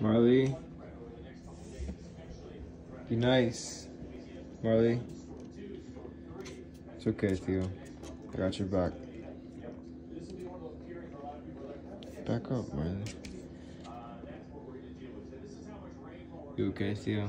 Marley. Be nice. Marley. It's okay, Theo. I got your back. Back up, Marley. You okay, Theo?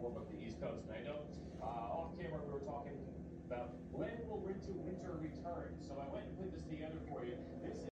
warm up the East Coast. And I know uh, off camera we were talking about when will winter winter return. So I went